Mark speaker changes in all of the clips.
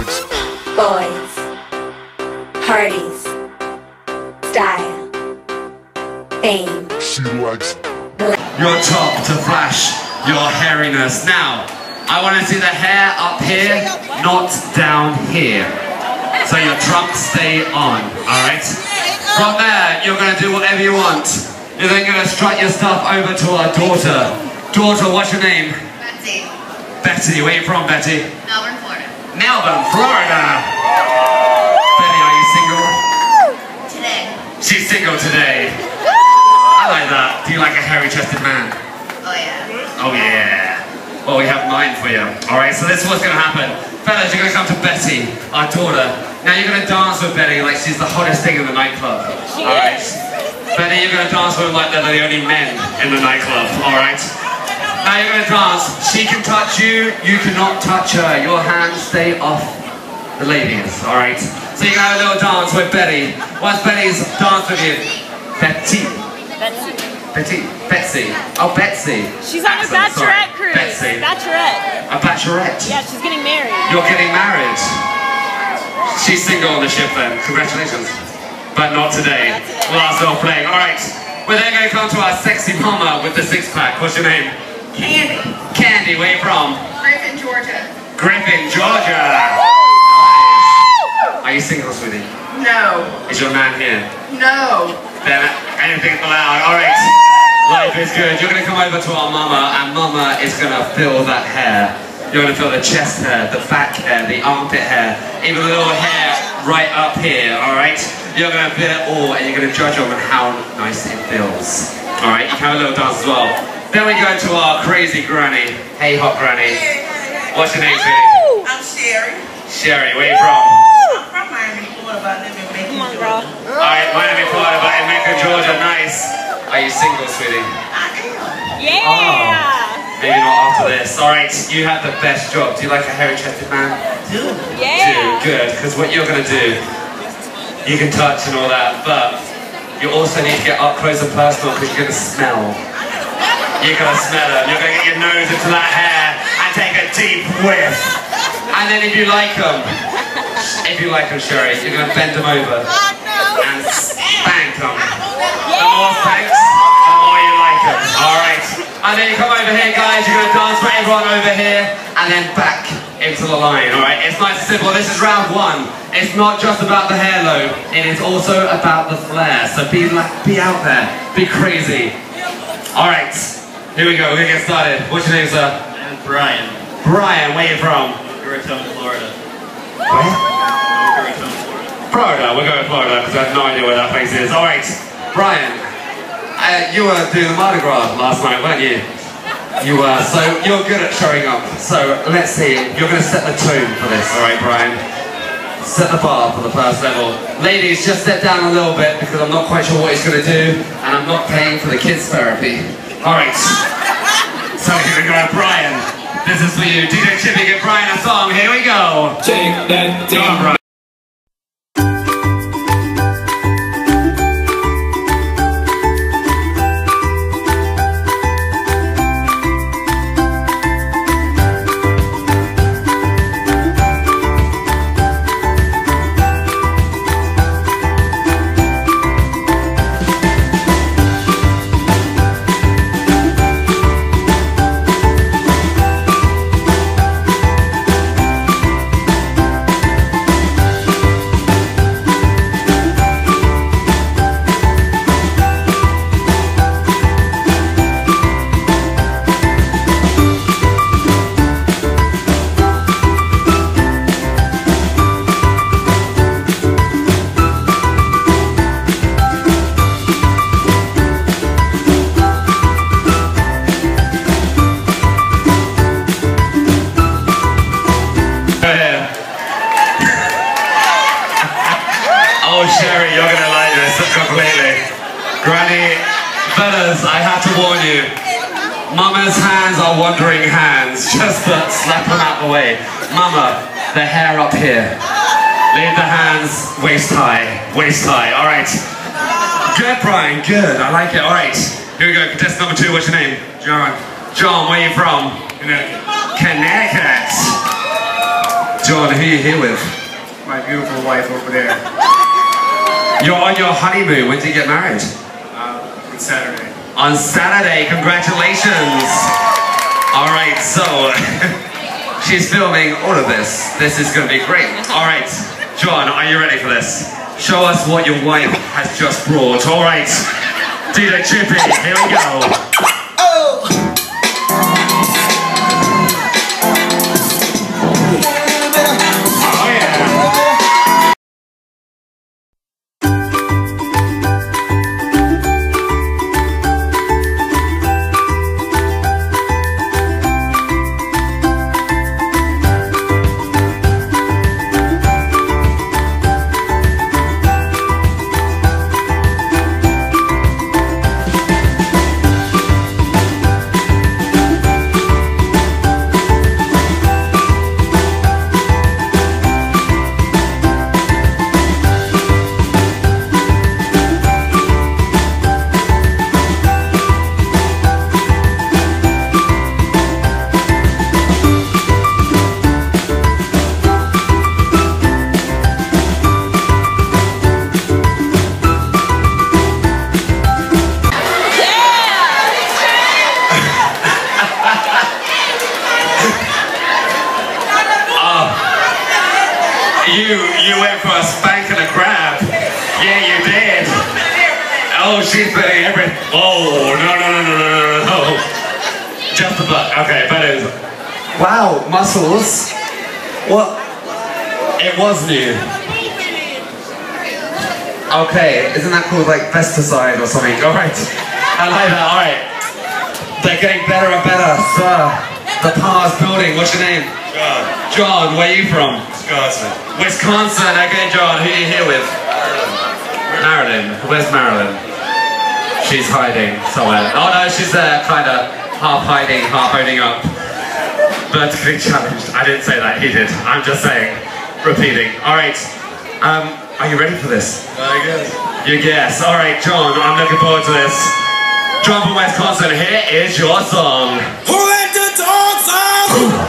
Speaker 1: likes
Speaker 2: boys, parties, style, fame.
Speaker 1: she likes
Speaker 3: your top to flash your hairiness. Now, I want to see the hair up here, not down here. So your trunks stay on, alright? From there, you're going to do whatever you want. You're then going to strut your stuff over to our daughter. Daughter, what's your name?
Speaker 4: Betty.
Speaker 3: Betty. Where you from, Betty?
Speaker 4: Melbourne, Florida.
Speaker 3: Melbourne, Florida. Betty, are you single?
Speaker 4: Today.
Speaker 3: She's single today. I like that. Do you like a hairy-chested man?
Speaker 4: Oh yeah.
Speaker 3: Oh yeah. Well, we have mine for you. All right. So this is what's going to happen, fellas. You're going to come to Betty, our daughter. Now you're going to dance with Betty like she's the hottest thing in the nightclub.
Speaker 5: She
Speaker 3: all right. Betty, you're going to dance with them like they're the only men in the nightclub. All right. Now you're going to dance. She can touch you. You cannot touch her. Your hands stay off the ladies. All right. So going to have a little dance with Betty. What's Betty's dance with you? Betty.
Speaker 5: Betsy.
Speaker 3: Betty. Betsy. Oh, Betsy.
Speaker 5: She's on a
Speaker 3: Accent, sorry.
Speaker 5: bachelorette cruise.
Speaker 3: Betsy.
Speaker 5: Bachelorette.
Speaker 3: A bachelorette.
Speaker 5: Yeah, she's getting married.
Speaker 3: You're getting married. She's single on the ship then. Congratulations. But not today.
Speaker 5: Not today.
Speaker 3: Last little fling. Alright. We're then going to come to our sexy mama with the six pack. What's your name?
Speaker 4: Candy.
Speaker 3: Candy. Where you from?
Speaker 4: Griffin, Georgia.
Speaker 3: Griffin, Georgia. Are you single, sweetie?
Speaker 4: No.
Speaker 3: Is your man here?
Speaker 4: No.
Speaker 3: Then anything's allowed. Alright. Life is good. You're going to come over to our mama, and mama is going to fill that hair. You're going to feel the chest hair, the back hair, the armpit hair, even the little hair right up here, alright? You're going to feel it all, and you're going to judge on how nice it feels. Alright, you can have a little dance as well. Then we go to our crazy granny. Hey, hot granny. What's your name, sweetie?
Speaker 4: I'm Sherry.
Speaker 3: Sherry, where you from?
Speaker 4: I'm from Miami, Florida, but I live in Macon,
Speaker 5: Come on,
Speaker 4: Georgia.
Speaker 3: Alright, Miami, Florida, but in Macon, Georgia. Nice. Are you single, sweetie?
Speaker 4: I am.
Speaker 5: Yeah.
Speaker 3: Oh, maybe not after this. Alright, you have the best job. Do you like a hairy chested man?
Speaker 4: Dude.
Speaker 5: Yeah.
Speaker 3: Do, good. Because what you're going to do, you can touch and all that, but you also need to get up close and personal because you're going to smell. You're to smell them. You're to get your nose into that hair and take a deep whiff. And then if you like them, if you like them, Sherry, you're to bend them over and spank them. The more thanks, the more you like them. Alright. And then you come over here, guys. You're to dance for everyone over here. And then back into the line. Alright. It's nice and simple. This is round one. It's not just about the hair low. It is also about the flair. So be like, be out there. Be crazy. Alright. Here we go. We're to get started. What's your name, sir?
Speaker 6: And Brian,
Speaker 3: Brian. Where you from?
Speaker 6: Boca Raton, Florida.
Speaker 3: Where?
Speaker 6: Florida.
Speaker 3: Florida. We're going to Florida because I have no idea where that place is. Alright. Brian. Uh, you were doing the Mardi Gras last night, weren't you? You were. So you're good at showing up. So let's see. You're going to set the tone for this, all right, Brian? Set the bar for the first level. Ladies, just step down a little bit because I'm not quite sure what he's going to do, and I'm not paying for the kids' therapy. All right. So here we go, Brian. This is for you. DJ Chippy, give Brian a song. Here we go.
Speaker 6: Take that
Speaker 3: Brian. Mama, the hair up here. Leave the hands waist high. Waist high. All right. Good, Brian. Good. I like it. All right. Here we go. Contestant number two. What's your name? John. John, where are you from? Connecticut. Connecticut. John, who are you here with?
Speaker 6: My beautiful wife over there.
Speaker 3: You're on your honeymoon. When did you get married?
Speaker 6: Uh, Saturday.
Speaker 3: On Saturday. Congratulations. All right, so she's filming all of this. This is going to be great. All right, John, are you ready for this? Show us what your wife has just brought. All right, DJ Chippy, here we go. Oh What? It was new. Okay, isn't that called like pesticide or something? All right, I like that. All right, they're getting better and better, sir. The power's building. What's your name?
Speaker 6: John.
Speaker 3: John. Where are you from?
Speaker 6: Wisconsin.
Speaker 3: Wisconsin. Okay, John. Who are you here with? Marilyn. Where's Marilyn? She's hiding somewhere. Oh no, she's there, kind of half hiding, half holding up. Vertically challenged. I didn't say that. He did. I'm just saying. Repeating. All right. Um, are you ready for this?
Speaker 6: I guess.
Speaker 3: You guess. All right, John. I'm looking forward to this. John from Wisconsin. Here is your song.
Speaker 1: Who let the dogs out?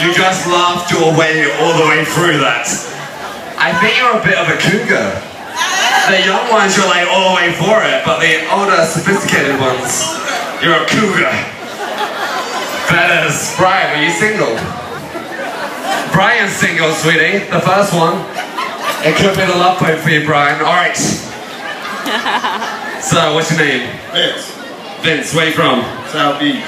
Speaker 4: You
Speaker 3: just laughed your way all the way through that. I think you're a bit of a cougar. The young ones, you're like all the way for it, but the older, sophisticated ones, you're a cougar. That is. Brian, are you single? Brian's single, sweetie. The first one. It could be the love boat for you, Brian. All right. so, what's your name?
Speaker 6: Vince.
Speaker 3: Vince, where you from?
Speaker 6: South Beach.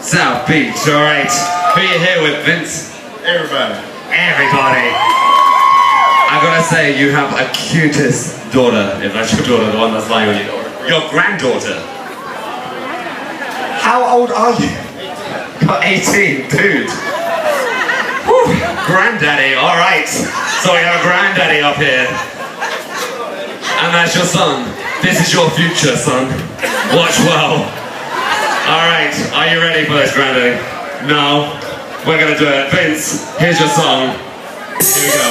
Speaker 3: South Beach, all right. Who you here with, Vince?
Speaker 6: Everybody.
Speaker 3: Everybody. I gotta say, you have a cutest daughter, if that's your daughter, the one that's lying on you. Your granddaughter. How old are you? You're 18, dude. Whew. Granddaddy, alright. So we have a granddaddy up here. And that's your son. This is your future, son. Watch well. Alright, are you ready for this, granddaddy? No. We're gonna do it. Vince, here's your song. Here we go.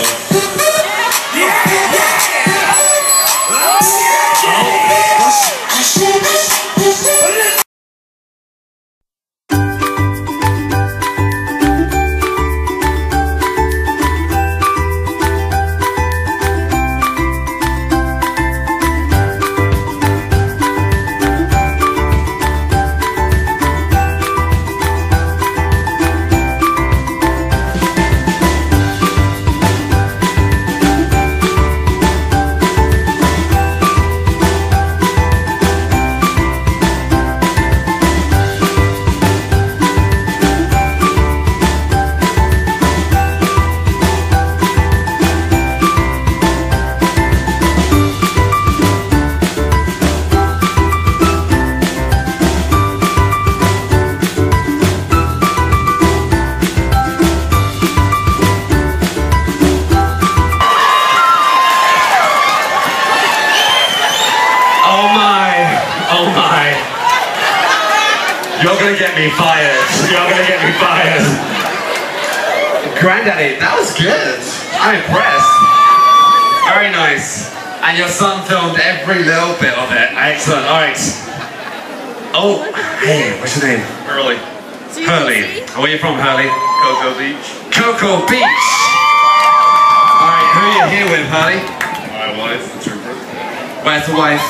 Speaker 3: Good. I'm impressed. Very nice. And your son filmed every little bit of it. Excellent. All right. Oh, hey, what's your name?
Speaker 6: Early.
Speaker 3: Hurley. Where are you from, Hurley?
Speaker 6: Cocoa Beach.
Speaker 3: Cocoa Beach. All right, who are you here with, Hurley?
Speaker 6: My wife, the trooper.
Speaker 3: Where's the wife?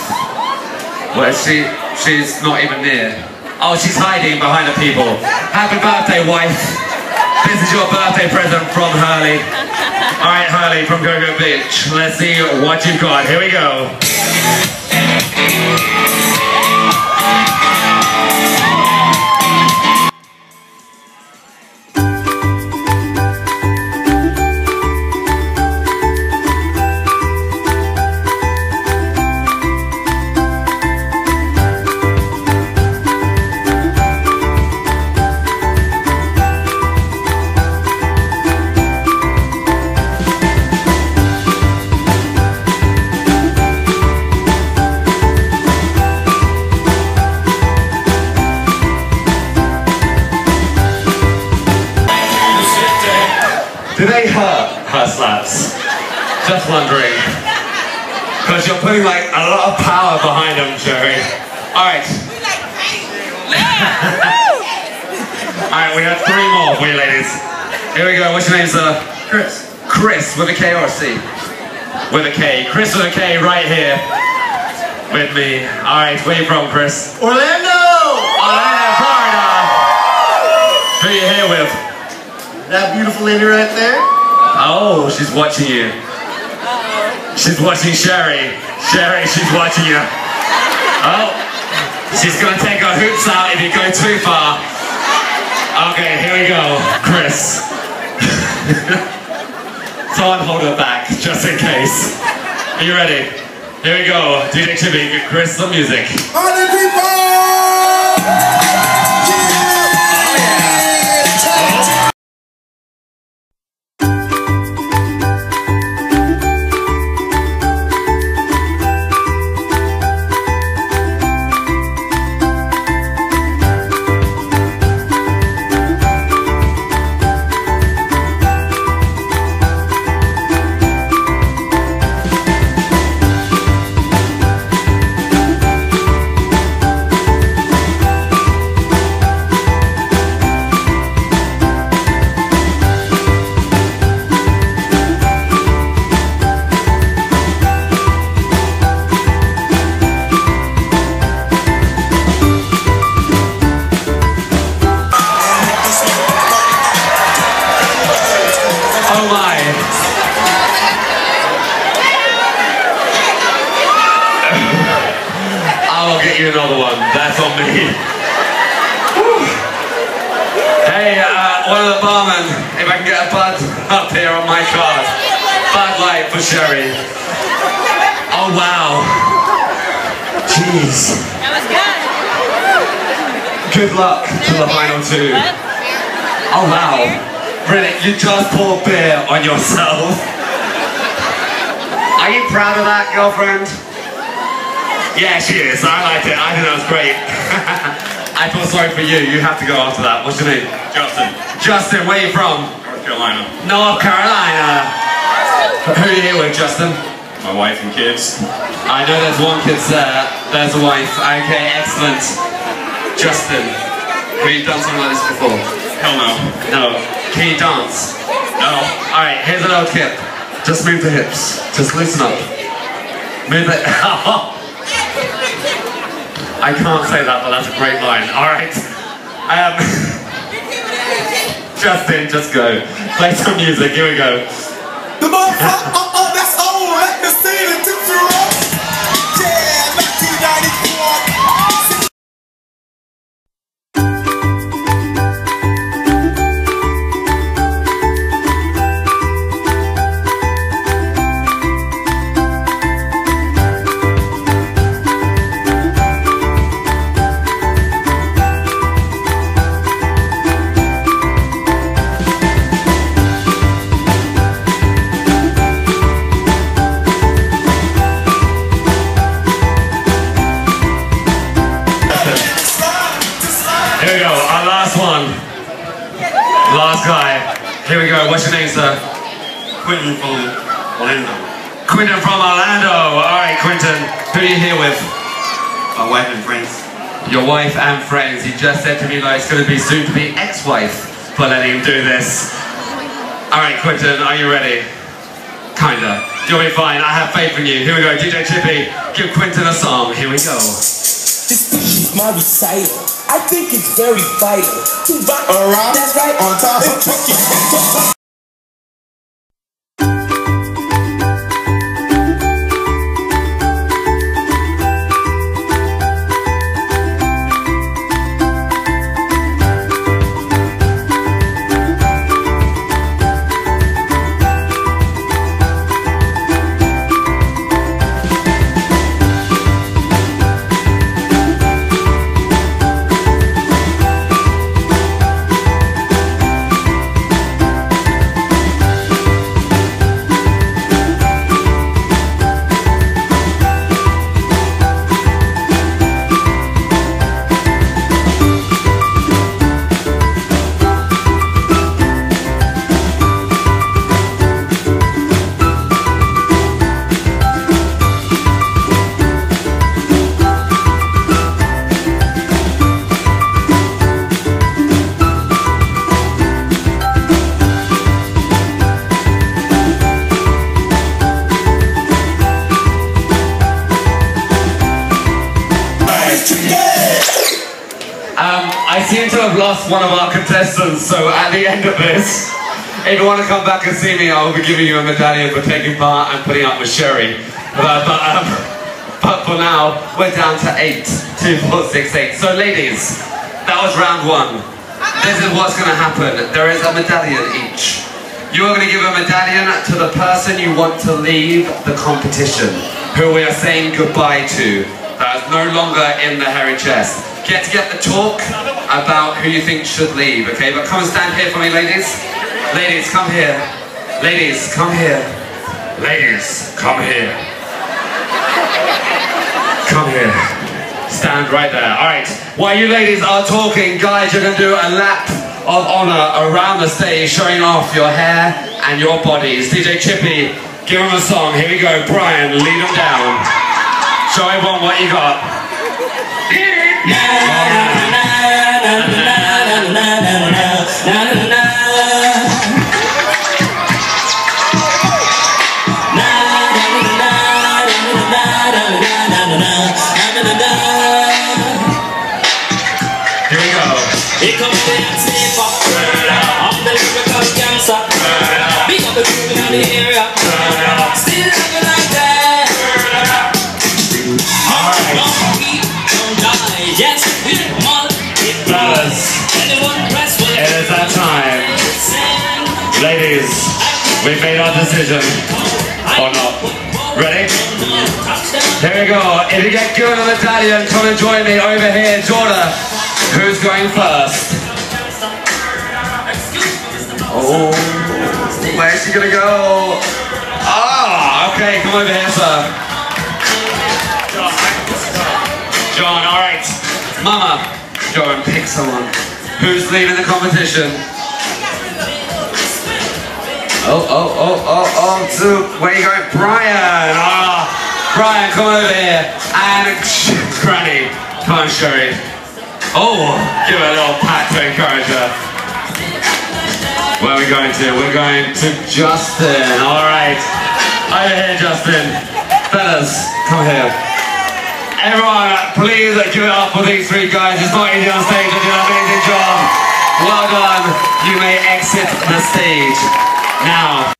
Speaker 3: Where's she? She's not even near. Oh, she's hiding behind the people. Happy birthday, wife. This is your birthday present from Hurley. All right, Harley from Cocoa Beach. Let's see what you've got. Here we go. Her slaps? Just wondering. Because you're putting like a lot of power behind them, Jerry. Alright. Alright, we have three more for you ladies. Here we go. What's your name, sir?
Speaker 6: Chris.
Speaker 3: Chris with a K or a C? With a K. Chris with a K right here. With me. Alright, where you from, Chris?
Speaker 7: Orlando!
Speaker 3: Orlando, Florida. Who are you here with?
Speaker 7: That beautiful lady right there?
Speaker 3: Oh, she's watching you. She's watching Sherry. Sherry, she's watching you. Oh, she's gonna take her hoops out if you go too far. Okay, here we go. Chris. Someone hold her back, just in case. Are you ready? Here we go. DJ Chippy, give Chris some music.
Speaker 1: Party people!
Speaker 3: Another one. That's on me. Hey, uh, one of the barmen, if I can get a bud up here on my card. Bud Light for Sherry. Oh wow. Jeez.
Speaker 5: That was good.
Speaker 3: Good luck to the final two. Oh wow. Really, you just poured beer on yourself. Are you proud of that, girlfriend? Yeah, she is. I liked it. I think that was great. I feel sorry for you. You have to go after that. What's your name?
Speaker 6: Justin.
Speaker 3: Justin, where are you from?
Speaker 6: North Carolina.
Speaker 3: North Carolina. Who are you here with, Justin?
Speaker 6: My wife and kids.
Speaker 3: I know there's one kid there. There's a wife. Okay, excellent. Justin, have you done something like this before?
Speaker 6: Hell no.
Speaker 3: No. Can you dance?
Speaker 6: No.
Speaker 3: Alright, here's a little tip. Just move the hips. Just loosen up. Move it. I can't say that, but that's a great line. Alright. Um, Justin, just go. Play some music. Here we go. We go. What's your uh, name, sir?
Speaker 6: Quentin from Orlando.
Speaker 3: Quinton from Orlando. All right, Quinton. Who are you here with?
Speaker 6: My wife and friends.
Speaker 3: Your wife and friends. He just said to me like it's going to be soon to be ex-wife for letting him do this. All right, Quinton, are you ready? Kinda. You'll be fine. I have faith in you. Here we go. DJ Chippy, give Quinton a song. Here we go.
Speaker 1: This is my recital. I think it's very vital to rock around. That's right. On top of
Speaker 3: contestants, so at the end of this, if you want to come back and see me, I will be giving you a medallion for taking part and putting up with Sherry. But, but, um, but for now, we're down to eight. Two, four, six, eight. So ladies, that was round one. This is what's going to happen. There is a medallion each. You are going to give a medallion to the person you want to leave the competition, who we are saying goodbye to. That is no longer in the hairy chest. Get to get the talk about who you think should leave, okay? But come and stand here for me, ladies. Ladies, come here. Ladies, come here. Ladies, come here. Come here. Stand right there. All right. While you ladies are talking, guys, you're going to do a lap of honor around the stage, showing off your hair and your bodies. DJ Chippy, give them a song. Here we go. Brian, lead them down. Show everyone what you got. Here
Speaker 8: comes the sniper. I'm the lyrical gangster. Big up the crew in the area. Yes.
Speaker 3: Fellas,
Speaker 8: Anyone press will
Speaker 3: it is that time. Ladies, we've made our decision. Or not. Ready? Here we go. If you get good on the medallion, come and join me over here. Jordan, who's going first? Oh, where's she gonna go? Ah, okay, come over here, sir. John, all right. Mama, go and pick someone. Who's leaving the competition? Oh, oh, oh, oh, oh, where you going? Brian! Ah, Brian, come over here. And Granny, come on, Sherry. Oh, give her a little pat to encourage her. Where are we going to? We're going to Justin. All right. Over here, Justin. Fellas, come here. Everyone, please give it up for these three guys. It's not easy on stage. They did an amazing job. Well done. You may exit the stage now.